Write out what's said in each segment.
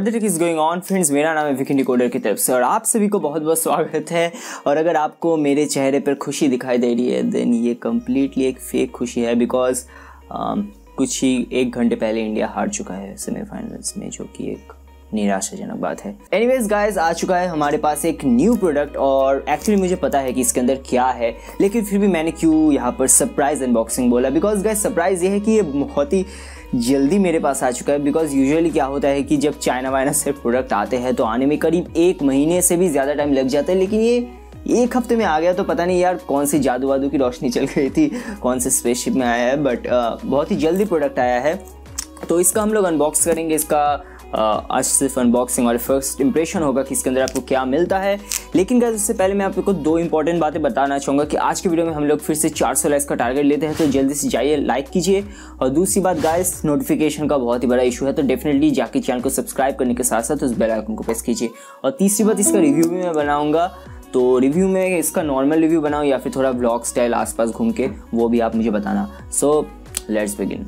The is going on friends मेरा नाम है विकिन डिकोडर की तरफ़ से और आप सभी को बहुत बहुत स्वागत है। और अगर आपको मेरे चेहरे पर खुशी दिखाई दे रही है देन ये कम्प्लीटली एक फेक खुशी है बिकॉज़ um, कुछ ही एक घंटे पहले इंडिया हार चुका है सेमीफाइनल्स में जो कि एक निराशाजनक बात है। एनीवेज गाइस आ चुका है हमारे पास एक न्यू प्रोडक्ट और एक्चुअली मुझे पता है कि इसके अंदर क्या है लेकिन फिर भी मैंने क्यों यहाँ पर सरप्राइज़ अनबॉक्सिंग बोला? बिकॉज़ गाइस सरप्राइज़ ये है कि ये बहुत ही जल्दी मेरे पास आ चुका है बिकॉज़ यूजुअली क्या होता है कि जब चाइना वाइना से प्रोडक्ट आते हैं तो आने में करीब एक महीने से भी ज़्यादा टाइम लग जाता है, लेकिन ये एक हफ़्ते में आ गया तो पता नहीं यार कौन सी जादू वादू की रोशनी चल गई थी, कौन से स्पेसशिप में आया है बट बहुत ही जल्दी प्रोडक्ट आया है। तो इसका हम लोग अनबॉक्स करेंगे, इसका आज सिर्फ़ अनबॉक्सिंग और फ़र्स्ट इंप्रेशन होगा कि इसके अंदर आपको क्या मिलता है। लेकिन गाइस उससे पहले मैं आपको दो इंपॉर्टेंट बातें बताना चाहूँगा कि आज के वीडियो में हम लोग फिर से 400 लाइक्स का टारगेट लेते हैं तो जल्दी से जाइए लाइक कीजिए। और दूसरी बात गाइस नोटिफिकेशन का बहुत ही बड़ा इशू है तो डेफिनेटली जाके चैनल को सब्सक्राइब करने के साथ साथ उस बेल आइकन को प्रेस कीजिए। और तीसरी बात इसका रिव्यू भी मैं बनाऊँगा तो रिव्यू में इसका नॉर्मल रिव्यू बनाऊँ या फिर थोड़ा ब्लॉग स्टाइल आसपास घूम के, वो भी आप मुझे बताना। सो लेट्स बिगिन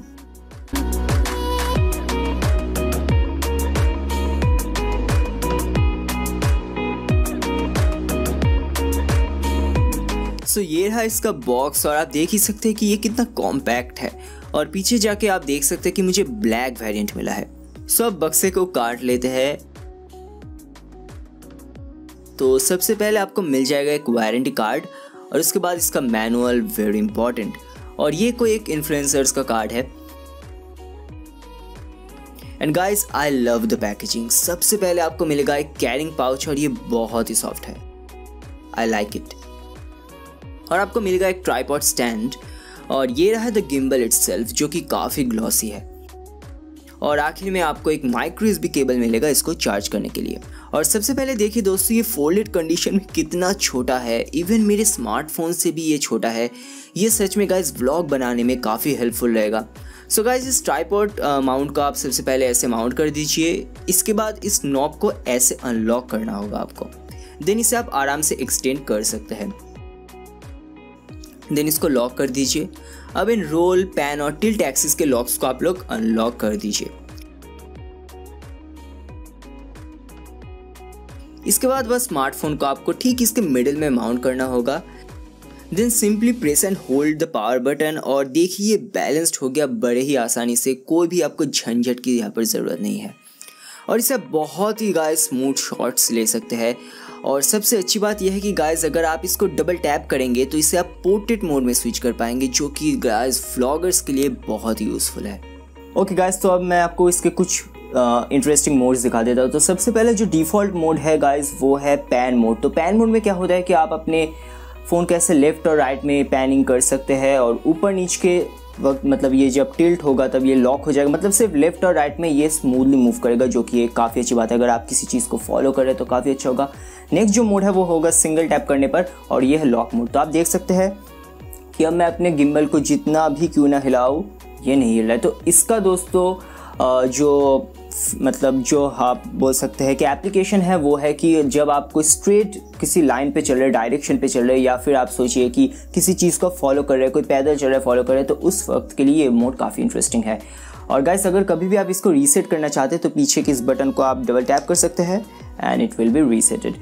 सो ये रहा इसका बॉक्स और आप देख ही सकते हैं कि ये कितना कॉम्पैक्ट है। और पीछे जाके आप देख सकते हैं कि मुझे ब्लैक वेरिएंट मिला है। सो अब बक्से को काट लेते हैं। तो सबसे पहले आपको मिल जाएगा एक वारंटी कार्ड और उसके बाद इसका मैनुअल वेरी इंपॉर्टेंट और ये कोई एक इन्फ्लुएंसर्स का कार्ड है। And guys I love the packaging सबसे पहले आपको मिलेगा एक कैरिंग पाउच और ये बहुत ही सॉफ्ट है। आई लाइक इट और आपको मिलेगा एक ट्राईपॉड स्टैंड और ये रहा द गिम्बल इट्सल्फ जो कि काफ़ी ग्लॉसी है। और आखिर में आपको एक माइक्रो भी केबल मिलेगा इसको चार्ज करने के लिए। और सबसे पहले देखिए दोस्तों, ये फोल्डेड कंडीशन में कितना छोटा है। इवन मेरे स्मार्टफ़ोन से भी ये छोटा है। ये सच में गाइज़ व्लॉग बनाने में काफ़ी हेल्पफुल रहेगा। सो so गाइज़ इस ट्राईपोर्ट माउंट को आप सबसे पहले ऐसे माउंट कर दीजिए। इसके बाद इस नॉब को ऐसे अनलॉक करना होगा आपको। देन इसे आप आराम से एक्सटेंड कर सकते हैं। देन इसको लॉक कर दीजिए। अब इन रोल, पैन और टिल्ट एक्सिस के लॉक्स को आप लोग अनलॉक कर दीजिए। इसके बाद वह स्मार्टफ़ोन को आपको ठीक इसके मिडिल में माउंट करना होगा। Then simply press and hold the power button और देखिए ये बैलेंस्ड हो गया बड़े ही आसानी से, कोई भी आपको झंझट की यहाँ पर ज़रूरत नहीं है। और इसे बहुत ही गाय स्मूथ शॉट्स ले सकते हैं। और सबसे अच्छी बात यह है कि गाइस अगर आप इसको डबल टैप करेंगे तो इसे आप पोर्ट्रेट मोड में स्विच कर पाएँगे जो कि गाइस व्लॉगर्स के लिए बहुत ही यूज़फुल है। ओके okay गाइस तो अब मैं आपको इसके कुछ इंटरेस्टिंग uh, मोड्स दिखा देता हूँ। तो सबसे पहले जो डिफ़ॉल्ट मोड है गाइस वो है पैन मोड तो पैन मोड में क्या होता है कि आप अपने फ़ोन कैसे लेफ़्ट और राइट में पैनिंग कर सकते हैं और ऊपर नीचे के वक्त मतलब ये जब टिल्ट होगा, तब ये लॉक हो जाएगा। मतलब सिर्फ़ लेफ़्ट और राइट में ये स्मूथली मूव करेगा, जो कि एक काफ़ी अच्छी बात है। अगर आप किसी चीज़ को फॉलो करें तो काफ़ी अच्छा होगा। नेक्स्ट जो मोड है, वो होगा सिंगल टैप करने पर, और ये है लॉक मोड तो आप देख सकते हैं कि अब मैं अपने गिम्बल को जितना भी क्यों ना हिलाऊँ, ये नहीं हिल रहा है। तो इसका दोस्तों जो मतलब जो आप बोल सकते हैं कि एप्लीकेशन है, वो है कि जब आप कोई स्ट्रेट किसी लाइन पे चल रहे डायरेक्शन पे चल रहे, या फिर आप सोचिए कि किसी चीज़ को फॉलो कर रहे हैं कोई पैदल चल रहे फॉलो कर रहे तो उस वक्त के लिए ये मोड काफ़ी इंटरेस्टिंग है। और गाइस अगर कभी भी आप इसको रीसेट करना चाहते हैं तो पीछे के इस बटन को आप डबल टैप कर सकते हैं and it will be resetted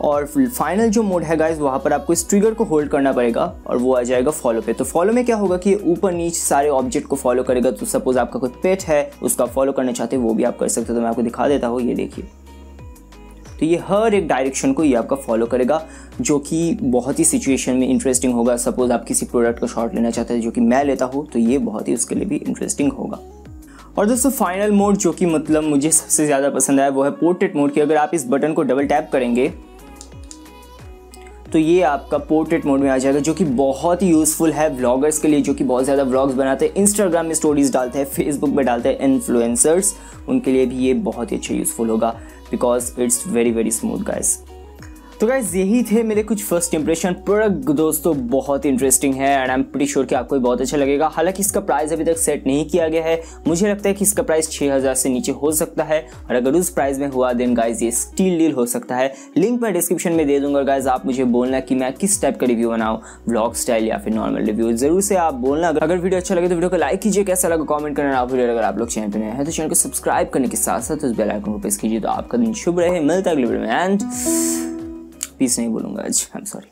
और फाइनल जो मोड है गाइज़ वहाँ पर आपको इस ट्रिगर को होल्ड करना पड़ेगा और वो आ जाएगा फॉलो पे। तो फॉलो में क्या होगा कि ऊपर नीचे सारे ऑब्जेक्ट को फॉलो करेगा। तो सपोज़ आपका कोई पेट है, उसका फॉलो करना चाहते हैं, वो भी आप कर सकते हो। तो मैं आपको दिखा देता हूँ, ये देखिए। तो ये हर एक डायरेक्शन को ये आपका फॉलो करेगा, जो कि बहुत ही सिचुएशन में इंटरेस्टिंग होगा। सपोज़ आप किसी प्रोडक्ट का शॉट लेना चाहते हैं, जो कि मैं लेता हूँ तो ये बहुत ही उसके लिए भी इंटरेस्टिंग होगा। और दोस्तों फाइनल मोड जो कि मतलब मुझे सबसे ज़्यादा पसंद आया, वो है पोर्ट्रेट मोड कि अगर आप इस बटन को डबल टैप करेंगे तो ये आपका पोर्ट्रेट मोड में आ जाएगा, जो कि बहुत ही यूज़फुल है व्लॉगर्स के लिए, जो कि बहुत ज़्यादा व्लॉग्स बनाते हैं। इंस्टाग्राम में स्टोरीज डालते हैं फेसबुक में डालते हैं इन्फ्लुएंसर्स उनके लिए भी ये बहुत ही अच्छा यूज़फुल होगा because it's very very smooth guys तो गाइज़ यही थे मेरे कुछ फ़र्स्ट इंप्रेशन प्रोडक्ट दोस्तों, बहुत इंटरेस्टिंग है and I am pretty sure कि आपको बहुत अच्छा लगेगा। हालाँकि इसका प्राइस अभी तक सेट नहीं किया गया है। मुझे लगता है कि इसका प्राइस छः हज़ार से नीचे हो सकता है और अगर उस प्राइस में हुआ देन गाइज़ ये स्टील डील हो सकता है। लिंक मैं डिस्क्रिप्शन में दे दूँगा गाइज़ आप मुझे बोलना कि मैं किस टाइप का रिव्यू बनाऊँ ब्लॉग स्टाइल या फिर नॉर्मल रिव्यू ज़रूर से आप बोलना। अगर वीडियो अच्छा लगे तो वीडियो को लाइक कीजिए। कैसा लगा कॉमेंट करना आप वीडियो अगर आप लोग चैनल पर हैं तो चैनल को सब्सक्राइब करने के साथ साथ उस बेल आइकन को प्रेस कीजिए। तो आपका दिन शुभ रहे। मिलता है अगले वीडियो में एंड पीस नहीं बोलूँगा आज आई एम सॉरी